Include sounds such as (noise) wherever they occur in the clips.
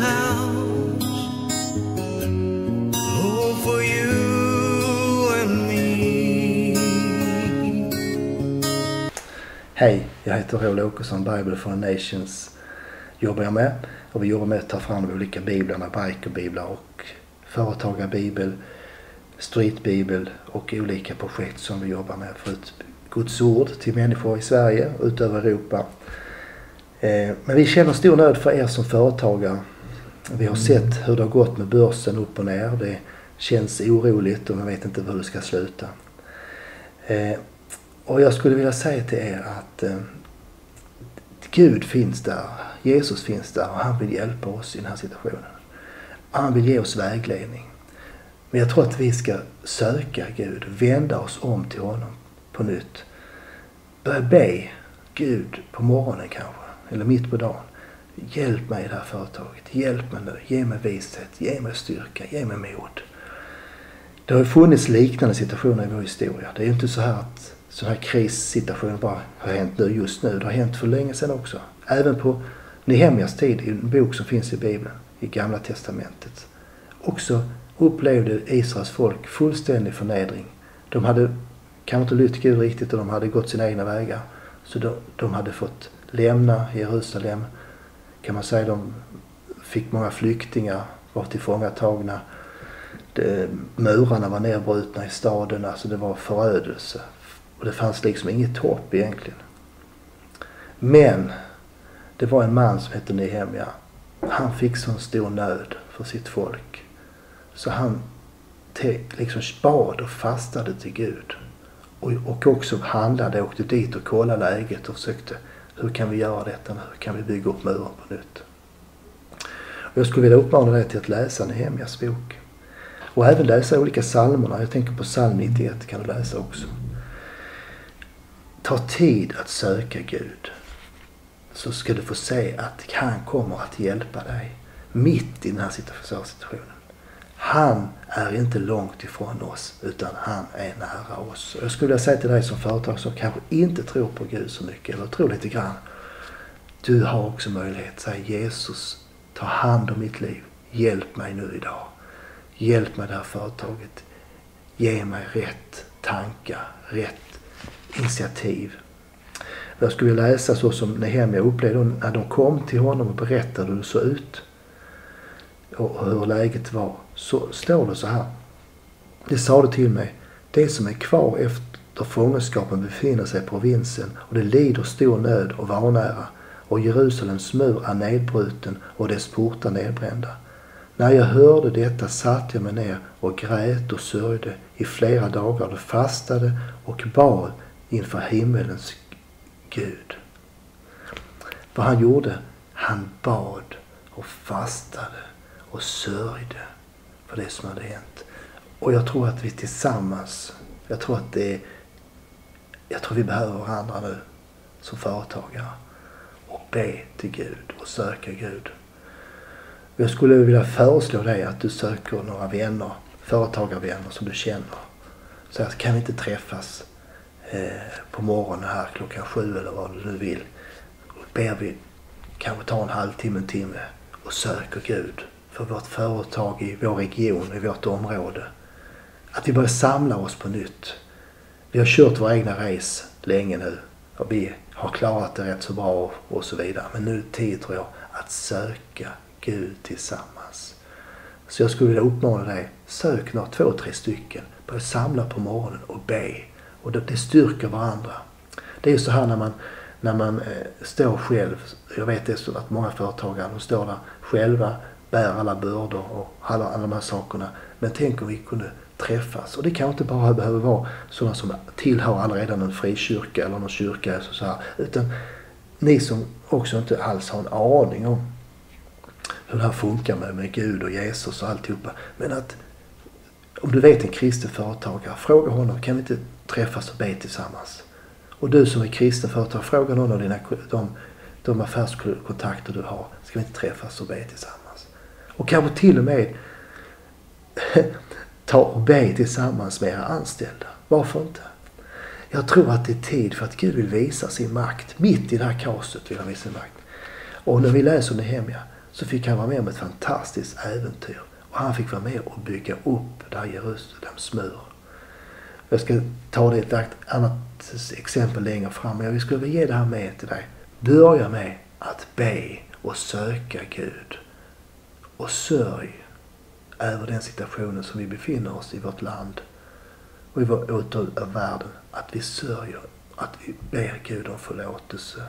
mama's. Oh, for you and me. Hej, jag heter Roel Åkesson, Bible for Nations jobbar jag med. Och vi jobbar med att ta fram de olika biblarna, bikerbiblar och företagarbibel, streetbibel och olika projekt som vi jobbar med för att Guds ord till människor i Sverige och utöver Europa. Eh, men vi känner stor nöd för er som företagare vi har sett hur det har gått med börsen upp och ner. Det känns oroligt och man vet inte hur det ska sluta. Eh, och jag skulle vilja säga till er att eh, Gud finns där. Jesus finns där och han vill hjälpa oss i den här situationen. Han vill ge oss vägledning. Men jag tror att vi ska söka Gud, vända oss om till honom på nytt. Börja be Gud på morgonen kanske, eller mitt på dagen. Hjälp mig i det här företaget. Hjälp mig nu. Ge mig vishet. Ge mig styrka. Ge mig mod. Det har ju funnits liknande situationer i vår historia. Det är ju inte så här att sådana här krissituationer bara har hänt nu just nu. Det har hänt för länge sedan också. Även på Nehemjas tid, i en bok som finns i Bibeln, i Gamla Testamentet. Också upplevde Israels folk fullständig förnedring. De hade kanske inte lytt Gud riktigt och de hade gått sina egna vägar. Så de, de hade fått lämna Jerusalem. Kan man säga de fick många flyktingar, var tillfångatagna. Det, murarna var nedbrutna i staden. Alltså det var förödelse. Och det fanns liksom inget hopp egentligen. Men det var en man som hette Nehemja. Han fick sån stor nöd för sitt folk. Så han liksom bad och fastade till Gud. Och, och också handlade, åkte dit och kollade läget och försökte. Hur kan vi göra detta nu? Hur kan vi bygga upp muren på nytt? Och jag skulle vilja uppmana dig till att läsa Nehemjas bok. Och även läsa olika psalmerna. Jag tänker på psalm 91 kan du läsa också. Ta tid att söka Gud. Så ska du få se att han kommer att hjälpa dig. Mitt i den här situationen. Han är inte långt ifrån oss utan han är nära oss. Jag skulle vilja säga till dig som företag som kanske inte tror på Gud så mycket eller tror lite grann. Du har också möjlighet. att säga Jesus, ta hand om mitt liv. Hjälp mig nu idag. Hjälp mig det här företaget. Ge mig rätt tankar, rätt initiativ. Jag skulle vilja läsa så som Nehemja upplevde när de kom till honom och berättade hur det såg ut och hur läget var. Så står det så här. Det sade till mig, det som är kvar efter fångenskapen befinner sig i provinsen och det lider stor nöd och vanära och Jerusalems mur är nedbruten och dess portar nedbrända. När jag hörde detta satte jag mig ner och grät och sörjde i flera dagar och fastade och bad inför himmelens Gud. Vad han gjorde? Han bad och fastade och sörjde för det som hade hänt. Och jag tror att vi tillsammans, jag tror att det jag tror vi behöver varandra nu som företagare och be till Gud och söka Gud. Jag skulle vilja föreslå dig att du söker några vänner, företagarvänner som du känner. Så att kan vi inte träffas eh, på morgonen här klockan sju eller vad du nu vill. Och ber vi kanske ta en halvtimme, en timme och söker Gud för vårt företag i vår region, i vårt område. Att vi börjar samla oss på nytt. Vi har kört våra egna race länge nu och vi har klarat det rätt så bra och så vidare. Men nu är det tid tror jag att söka Gud tillsammans. Så jag skulle vilja uppmana dig, sök några två, tre stycken. Börja samla på morgonen och be. Och det, det styrker varandra. Det är ju så här när man, när man eh, står själv. Jag vet det så att många företagare de står där själva, bär alla bördor och alla, alla de här sakerna. Men tänk om vi kunde träffas. Och det kan inte bara behöva vara sådana som tillhör allaredan en frikyrka eller någon kyrka. Så här, utan ni som också inte alls har en aning om hur det här funkar med, med Gud och Jesus och alltihopa. Men att om du vet en kristen företagare, fråga honom, kan vi inte träffas och be tillsammans? Och du som är kristen företagare, fråga någon av dina, de, de affärskontakter du har, ska vi inte träffas och be tillsammans? Och kanske till och med (laughs) ta och be tillsammans med era anställda. Varför inte? Jag tror att det är tid för att Gud vill visa sin makt. Mitt i det här kaoset vill han visa sin makt. Och när vi läser Nehemja så fick han vara med om ett fantastiskt äventyr. Och han fick vara med och bygga upp det här Jerusalems mur. Jag ska ta det ett annat exempel längre fram. Men jag skulle vilja ge det här med till dig. Börja med att be och söka Gud. Och sörj över den situationen som vi befinner oss i vårt land och i vår åter av världen. Att vi sörjer, att vi ber Gud om förlåtelse.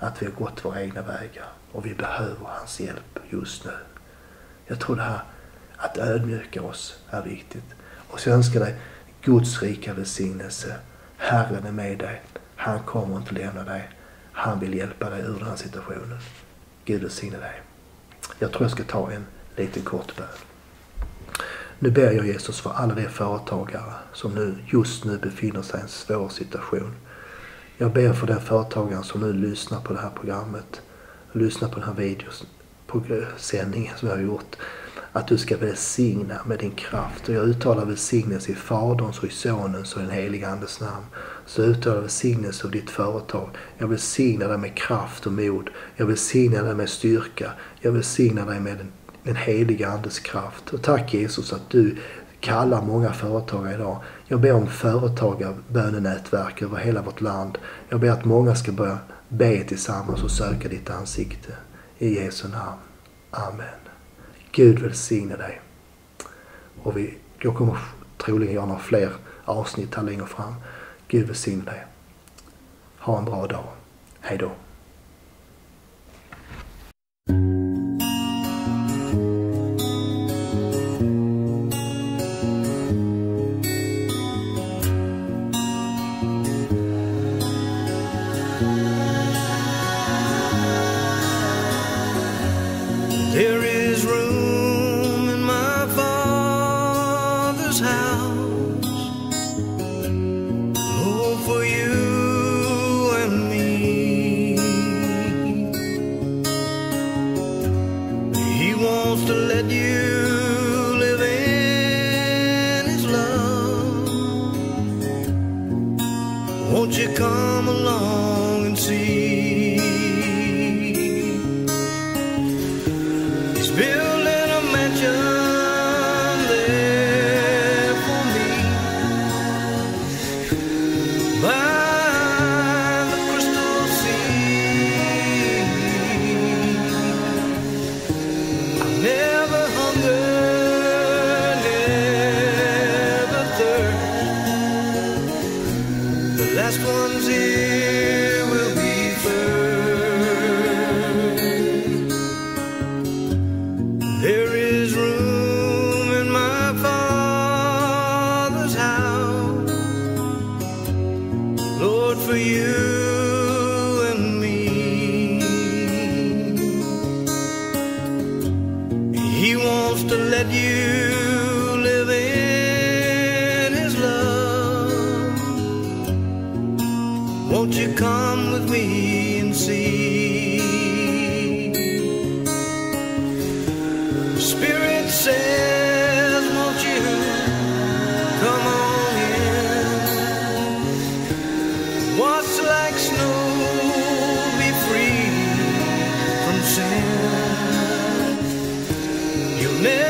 Att vi har gått våra egna vägar och vi behöver hans hjälp just nu. Jag tror det här att ödmjuka oss är viktigt. Och så önskar jag dig Guds rika välsignelse. Herren är med dig. Han kommer inte lämna dig. Han vill hjälpa dig ur den här situationen. Gud välsigne dig. Jag tror jag ska ta en liten kort bön. Nu ber jag Jesus för alla de företagare som nu, just nu befinner sig i en svår situation. Jag ber för den företagaren som nu lyssnar på det här programmet, lyssnar på den här videosändningen som jag har gjort. Att du ska välsigna med din kraft. Och jag uttalar välsignelse i Faderns och i Sonens och den helige Andes namn. Så uttalar välsignelse av ditt företag. Jag välsignar dig med kraft och mod. Jag välsignar dig med styrka. Jag välsignar dig med den, den heliga Andes kraft. Och tack Jesus att du kallar många företagare idag. Jag ber om företagarbönenätverk över hela vårt land. Jag ber att många ska börja be tillsammans och söka ditt ansikte. I Jesu namn. Amen. Gud välsigne dig. Och vi, jag kommer troligen göra några fler avsnitt här längre fram. Gud välsigne dig. Ha en bra dag. Hej då. Oh, Won't you and me He wants to let you live in his love We'll come along and see? You never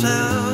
tell